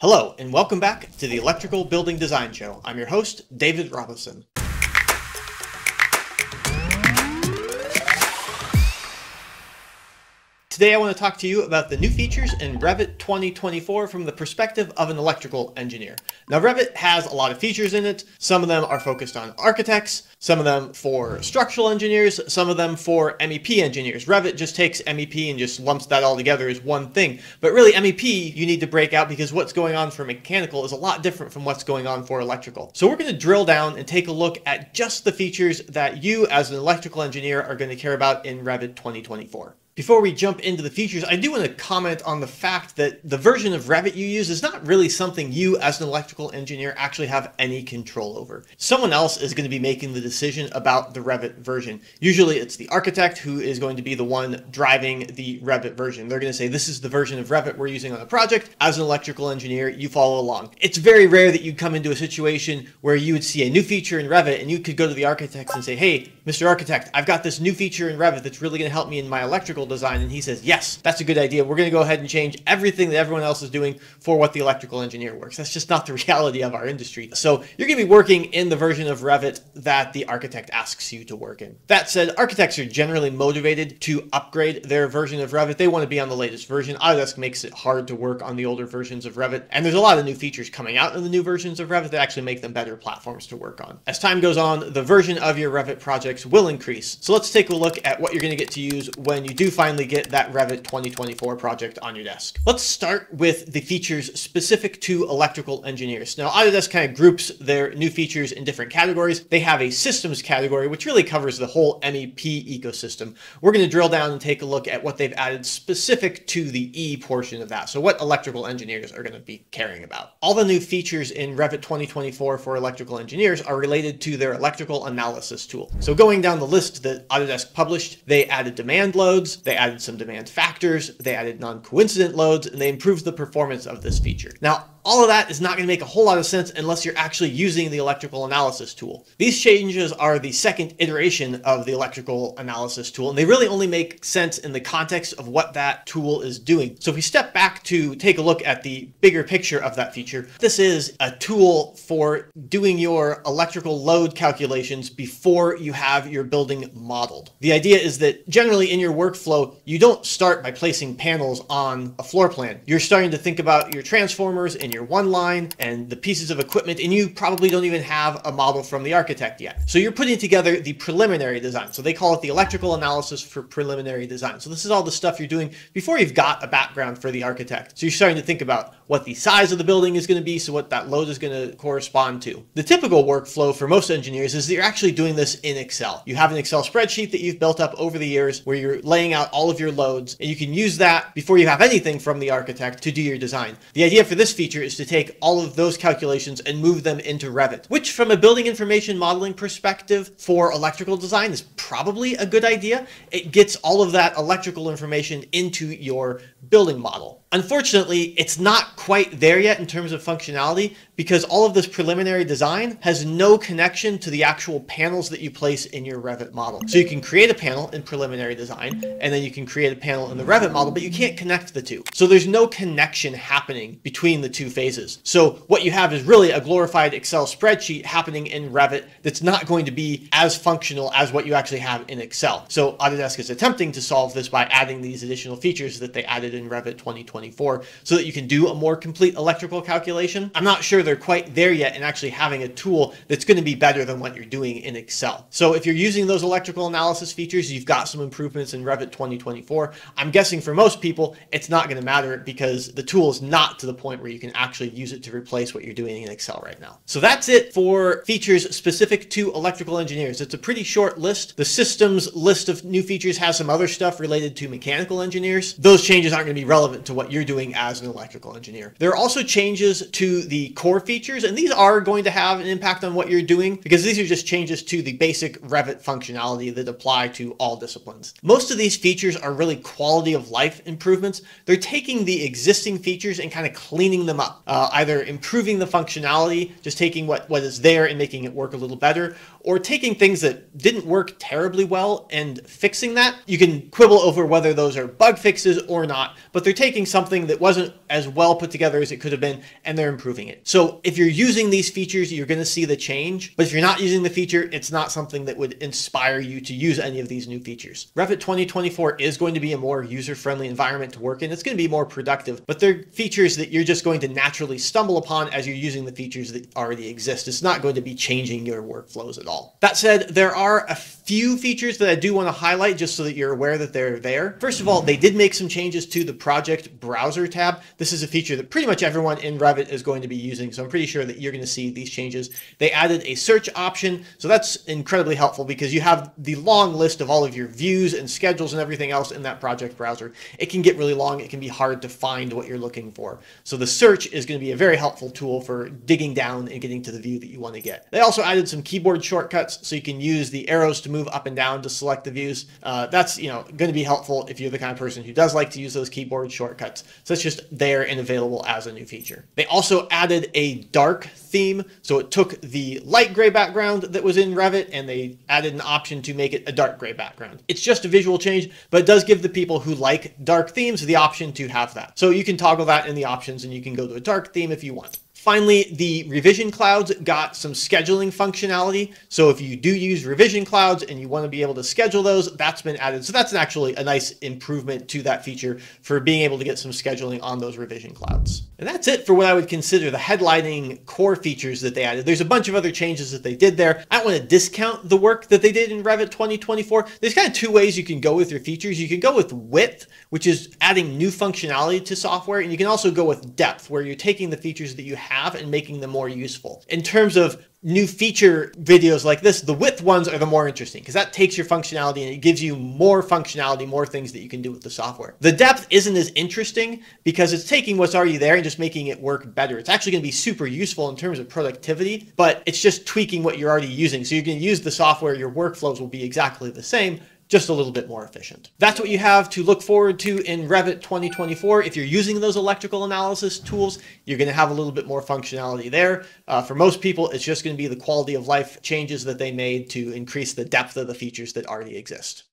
Hello, and welcome back to the Electrical Building Design Show. I'm your host, David Robison. Today I want to talk to you about the new features in Revit 2024 from the perspective of an electrical engineer. Now Revit has a lot of features in it. Some of them are focused on architects, some of them for structural engineers, some of them for MEP engineers. Revit just takes MEP and just lumps that all together as one thing. But really MEP you need to break out because what's going on for mechanical is a lot different from what's going on for electrical. So we're going to drill down and take a look at just the features that you as an electrical engineer are going to care about in Revit 2024. Before we jump into the features, I do want to comment on the fact that the version of Revit you use is not really something you as an electrical engineer actually have any control over. Someone else is going to be making the decision about the Revit version. Usually it's the architect who is going to be the one driving the Revit version. They're going to say, this is the version of Revit we're using on the project. As an electrical engineer, you follow along. It's very rare that you come into a situation where you would see a new feature in Revit and you could go to the architect and say, hey, Mr. Architect, I've got this new feature in Revit that's really going to help me in my electrical design. And he says, yes, that's a good idea. We're going to go ahead and change everything that everyone else is doing for what the electrical engineer works. That's just not the reality of our industry. So you're going to be working in the version of Revit that the architect asks you to work in. That said, architects are generally motivated to upgrade their version of Revit. They want to be on the latest version. Autodesk makes it hard to work on the older versions of Revit. And there's a lot of new features coming out in the new versions of Revit that actually make them better platforms to work on. As time goes on, the version of your Revit projects will increase. So let's take a look at what you're going to get to use when you do finally get that Revit 2024 project on your desk. Let's start with the features specific to electrical engineers. Now, Autodesk kind of groups their new features in different categories. They have a systems category, which really covers the whole MEP ecosystem. We're going to drill down and take a look at what they've added specific to the E portion of that. So what electrical engineers are going to be caring about. All the new features in Revit 2024 for electrical engineers are related to their electrical analysis tool. So going down the list that Autodesk published, they added demand loads, they added some demand factors, they added non-coincident loads, and they improved the performance of this feature. Now, all of that is not going to make a whole lot of sense unless you're actually using the electrical analysis tool. These changes are the second iteration of the electrical analysis tool, and they really only make sense in the context of what that tool is doing. So if we step back to take a look at the bigger picture of that feature, this is a tool for doing your electrical load calculations before you have your building modeled. The idea is that generally in your workflow, you don't start by placing panels on a floor plan. You're starting to think about your transformers and your your one line and the pieces of equipment, and you probably don't even have a model from the architect yet. So you're putting together the preliminary design. So they call it the electrical analysis for preliminary design. So this is all the stuff you're doing before you've got a background for the architect. So you're starting to think about what the size of the building is going to be, so what that load is going to correspond to. The typical workflow for most engineers is that you're actually doing this in Excel. You have an Excel spreadsheet that you've built up over the years where you're laying out all of your loads, and you can use that before you have anything from the architect to do your design. The idea for this feature is to take all of those calculations and move them into Revit, which from a building information modeling perspective for electrical design is probably a good idea. It gets all of that electrical information into your building model. Unfortunately, it's not quite there yet in terms of functionality because all of this preliminary design has no connection to the actual panels that you place in your Revit model. So you can create a panel in preliminary design and then you can create a panel in the Revit model, but you can't connect the two. So there's no connection happening between the two phases. So what you have is really a glorified Excel spreadsheet happening in Revit that's not going to be as functional as what you actually have in Excel. So Autodesk is attempting to solve this by adding these additional features that they added in Revit 2024 so that you can do a more complete electrical calculation. I'm not sure they're quite there yet in actually having a tool that's going to be better than what you're doing in Excel. So if you're using those electrical analysis features, you've got some improvements in Revit 2024. I'm guessing for most people, it's not going to matter because the tool is not to the point where you can actually use it to replace what you're doing in Excel right now. So that's it for features specific to electrical engineers. It's a pretty short list. The systems list of new features has some other stuff related to mechanical engineers. Those changes aren't going to be relevant to what you're doing as an electrical engineer. There are also changes to the core features, and these are going to have an impact on what you're doing because these are just changes to the basic Revit functionality that apply to all disciplines. Most of these features are really quality of life improvements. They're taking the existing features and kind of cleaning them up, uh, either improving the functionality, just taking what, what is there and making it work a little better, or taking things that didn't work terribly well and fixing that. You can quibble over whether those are bug fixes or not, but they're taking something that wasn't as well put together as it could have been and they're improving it. So if you're using these features, you're going to see the change. But if you're not using the feature, it's not something that would inspire you to use any of these new features. Revit 2024 is going to be a more user-friendly environment to work in. It's going to be more productive, but they're features that you're just going to naturally stumble upon as you're using the features that already exist. It's not going to be changing your workflows at all. That said, there are a few features that I do want to highlight just so that you're aware that they're there. First of all, they did make some changes to the project browser tab. This is a feature that pretty much everyone in Revit is going to be using, so I'm pretty sure that you're going to see these changes. They added a search option, so that's incredibly helpful because you have the long list of all of your views and schedules and everything else in that project browser. It can get really long. It can be hard to find what you're looking for. So the search is going to be a very helpful tool for digging down and getting to the view that you want to get. They also added some keyboard shortcuts so you can use the arrows to move up and down to select the views. Uh, that's you know going to be helpful if you're the kind of person who does like to use those keyboard shortcuts. So it's just there and available as a new feature. They also added a dark theme. So it took the light gray background that was in Revit and they added an option to make it a dark gray background. It's just a visual change, but it does give the people who like dark themes the option to have that. So you can toggle that in the options and you can go to a dark theme if you want. Finally, the revision clouds got some scheduling functionality. So if you do use revision clouds and you want to be able to schedule those, that's been added. So that's actually a nice improvement to that feature for being able to get some scheduling on those revision clouds. And that's it for what I would consider the headlining core features that they added. There's a bunch of other changes that they did there. I don't want to discount the work that they did in Revit 2024. There's kind of two ways you can go with your features. You can go with width, which is adding new functionality to software. And you can also go with depth, where you're taking the features that you have have and making them more useful. In terms of new feature videos like this, the width ones are the more interesting because that takes your functionality and it gives you more functionality, more things that you can do with the software. The depth isn't as interesting because it's taking what's already there and just making it work better. It's actually going to be super useful in terms of productivity, but it's just tweaking what you're already using. So you can use the software, your workflows will be exactly the same, just a little bit more efficient. That's what you have to look forward to in Revit 2024. If you're using those electrical analysis tools, you're going to have a little bit more functionality there. Uh, for most people, it's just going to be the quality of life changes that they made to increase the depth of the features that already exist.